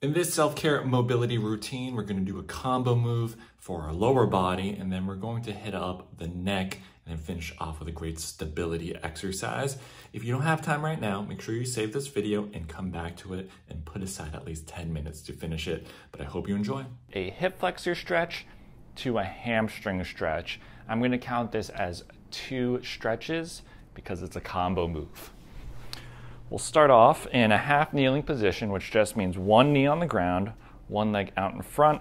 In this self-care mobility routine, we're gonna do a combo move for our lower body, and then we're going to hit up the neck and then finish off with a great stability exercise. If you don't have time right now, make sure you save this video and come back to it and put aside at least 10 minutes to finish it. But I hope you enjoy. A hip flexor stretch to a hamstring stretch. I'm gonna count this as two stretches because it's a combo move. We'll start off in a half kneeling position, which just means one knee on the ground, one leg out in front.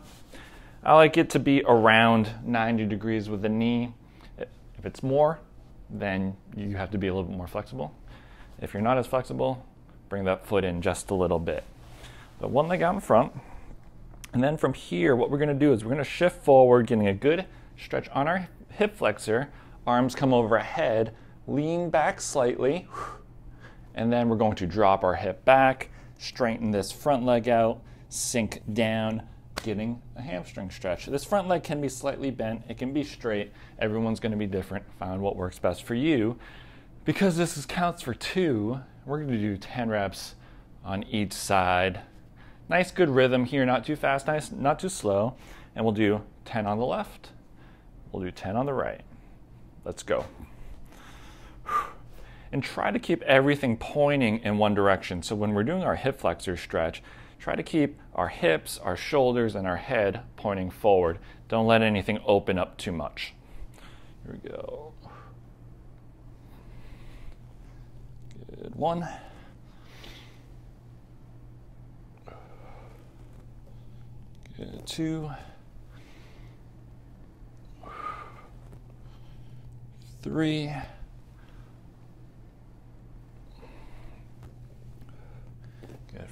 I like it to be around 90 degrees with the knee. If it's more, then you have to be a little bit more flexible. If you're not as flexible, bring that foot in just a little bit. But one leg out in front. And then from here, what we're gonna do is we're gonna shift forward, getting a good stretch on our hip flexor. Arms come over ahead, lean back slightly and then we're going to drop our hip back, straighten this front leg out, sink down, getting a hamstring stretch. This front leg can be slightly bent, it can be straight. Everyone's going to be different. Find what works best for you. Because this is counts for two, we're going to do 10 reps on each side. Nice good rhythm here, not too fast, nice, not too slow. And we'll do 10 on the left. We'll do 10 on the right. Let's go and try to keep everything pointing in one direction. So when we're doing our hip flexor stretch, try to keep our hips, our shoulders, and our head pointing forward. Don't let anything open up too much. Here we go. Good one. Good two. Three.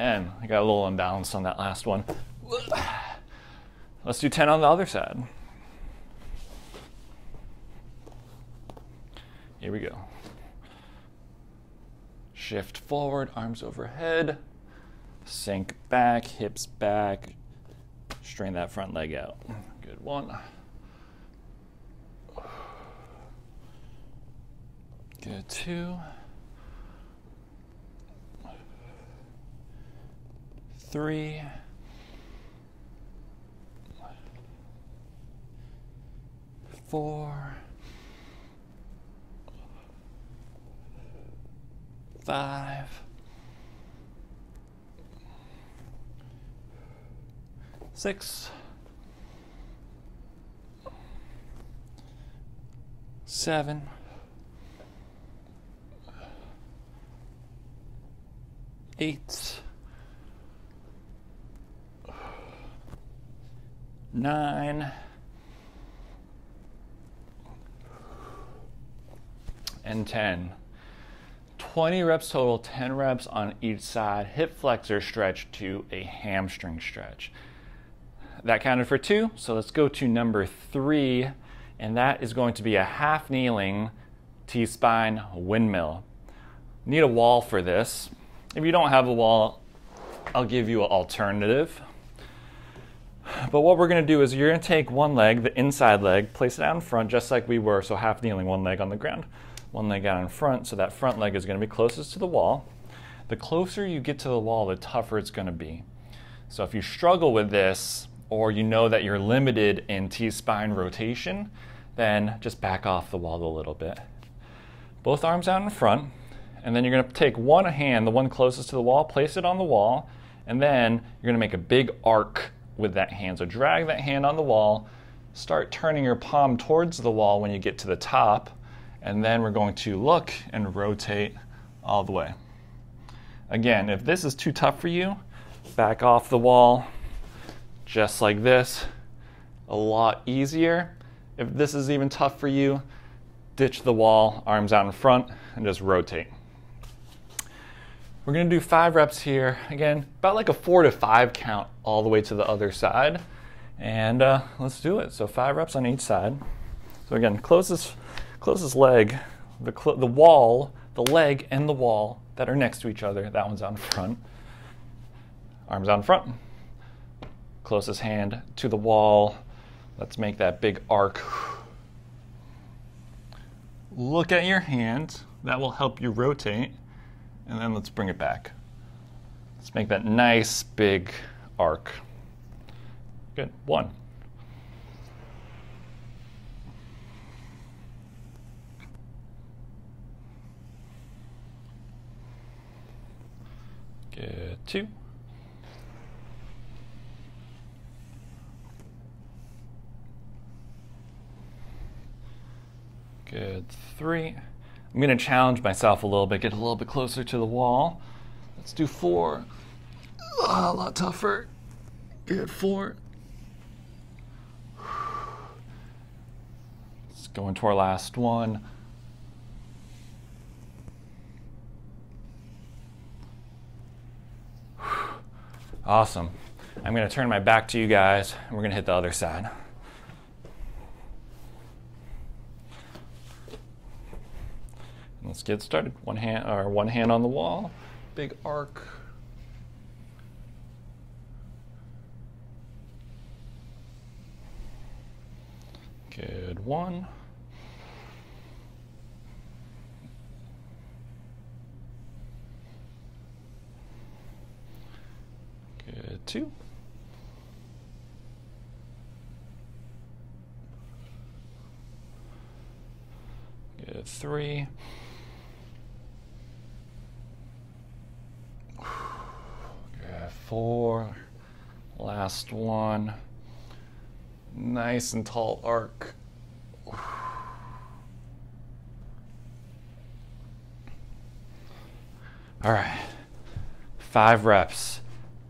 10. I got a little unbalanced on that last one. Let's do 10 on the other side. Here we go. Shift forward, arms overhead, sink back, hips back, strain that front leg out. Good one. Good two. Three, four, five, six, seven, eight, nine, and 10. 20 reps total, 10 reps on each side, hip flexor stretch to a hamstring stretch. That counted for two, so let's go to number three, and that is going to be a half kneeling T-spine windmill. Need a wall for this. If you don't have a wall, I'll give you an alternative. But what we're going to do is you're going to take one leg, the inside leg, place it out in front just like we were, so half kneeling, one leg on the ground, one leg out in front, so that front leg is going to be closest to the wall. The closer you get to the wall, the tougher it's going to be. So if you struggle with this, or you know that you're limited in T-spine rotation, then just back off the wall a little bit. Both arms out in front, and then you're going to take one hand, the one closest to the wall, place it on the wall, and then you're going to make a big arc with that hand. So drag that hand on the wall, start turning your palm towards the wall when you get to the top, and then we're going to look and rotate all the way. Again, if this is too tough for you, back off the wall, just like this. A lot easier. If this is even tough for you, ditch the wall, arms out in front, and just rotate. We're gonna do five reps here. Again, about like a four to five count all the way to the other side. And uh, let's do it. So five reps on each side. So again, closest, closest leg, the, the wall, the leg and the wall that are next to each other. That one's on front. Arms on front. Closest hand to the wall. Let's make that big arc. Look at your hand. That will help you rotate. And then let's bring it back. Let's make that nice big arc. Good. One. Good. Two. Good. Three. I'm going to challenge myself a little bit, get a little bit closer to the wall. Let's do four. Oh, a lot tougher. Good. Four. Let's go into our last one. Awesome. I'm going to turn my back to you guys, and we're going to hit the other side. Let's get started. One hand or one hand on the wall, big arc. Good one. Good two. Good three. Good four. Last one. Nice and tall arc. All right. Five reps.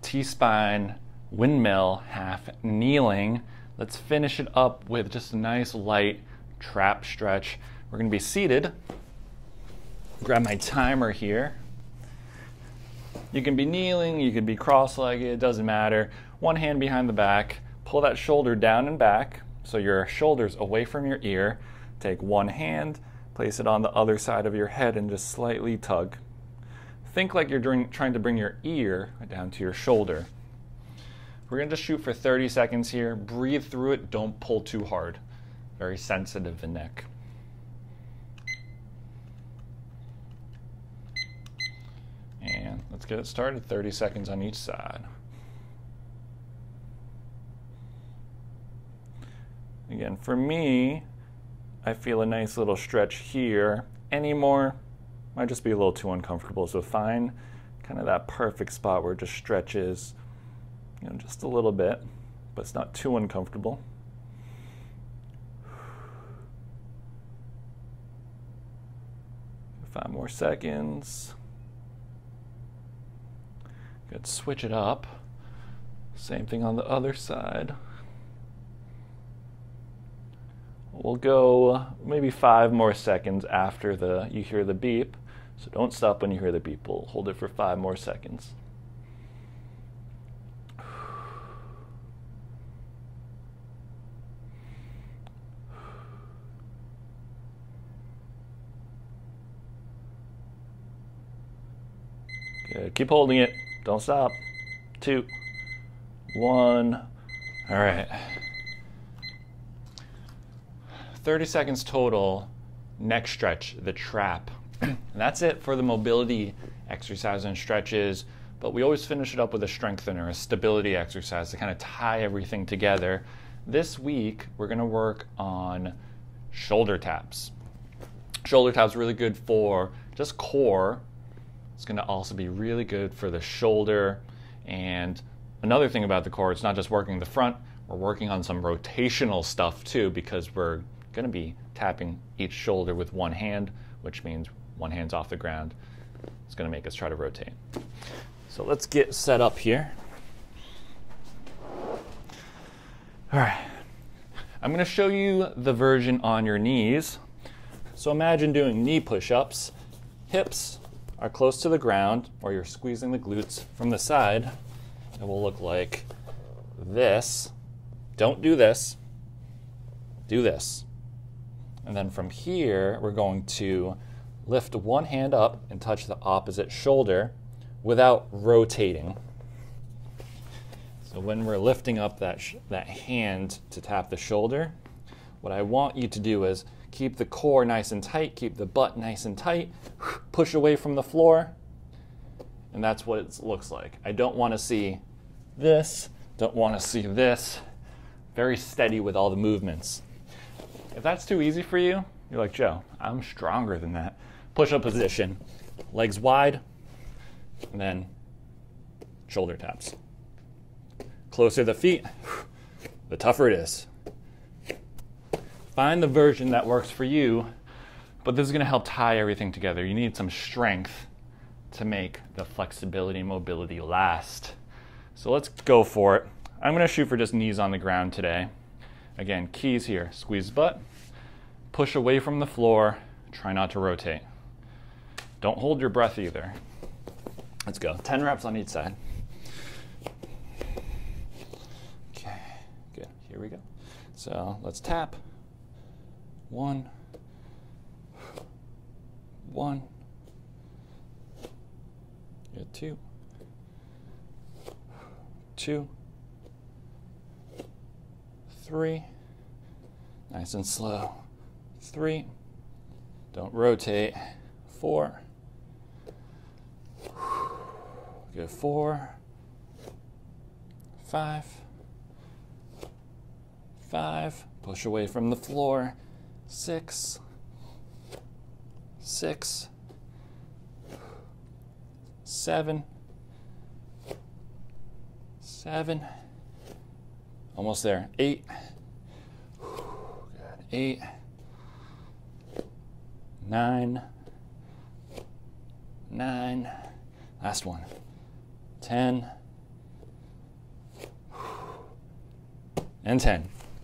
T spine, windmill, half kneeling. Let's finish it up with just a nice light trap stretch. We're to be seated. Grab my timer here. You can be kneeling, you could be cross legged, it doesn't matter. One hand behind the back, pull that shoulder down and back so your shoulder's away from your ear. Take one hand, place it on the other side of your head, and just slightly tug. Think like you're doing, trying to bring your ear down to your shoulder. We're going to just shoot for 30 seconds here. Breathe through it, don't pull too hard. Very sensitive, the neck. And let's get it started 30 seconds on each side. Again, for me, I feel a nice little stretch here. Any more might just be a little too uncomfortable. So find kind of that perfect spot where it just stretches, you know, just a little bit, but it's not too uncomfortable. Five more seconds. Good, switch it up. Same thing on the other side. We'll go maybe five more seconds after the you hear the beep. So don't stop when you hear the beep. We'll hold it for five more seconds. Good. Keep holding it. Don't stop. Two, one. All right. 30 seconds total, neck stretch, the trap. and that's it for the mobility exercise and stretches, but we always finish it up with a strengthener, a stability exercise to kind of tie everything together. This week, we're going to work on shoulder taps. Shoulder taps really good for just core. It's going to also be really good for the shoulder. And another thing about the core, it's not just working the front, we're working on some rotational stuff too because we're going to be tapping each shoulder with one hand, which means one hand's off the ground. It's going to make us try to rotate. So let's get set up here. All right. I'm going to show you the version on your knees. So imagine doing knee push ups. Hips are close to the ground or you're squeezing the glutes from the side, it will look like this. Don't do this. Do this. And then from here, we're going to lift one hand up and touch the opposite shoulder without rotating. So when we're lifting up that, that hand to tap the shoulder, what I want you to do is keep the core nice and tight, keep the butt nice and tight, push away from the floor, and that's what it looks like. I don't want to see this, don't want to see this. Very steady with all the movements. If that's too easy for you, you're like, Joe, I'm stronger than that. Push up position, legs wide, and then shoulder taps closer the feet, the tougher it is. Find the version that works for you, but this is going to help tie everything together. You need some strength to make the flexibility and mobility last. So let's go for it. I'm going to shoot for just knees on the ground today. Again, keys here squeeze butt, push away from the floor, try not to rotate. Don't hold your breath either. Let's go. 10 reps on each side. Okay, good. Here we go. So let's tap. One, one, Get two, two, three, nice and slow, three, don't rotate, four, good, four, five, five, push away from the floor, six, six, seven, seven, almost there, eight, eight, nine, nine, last one, ten, and 10.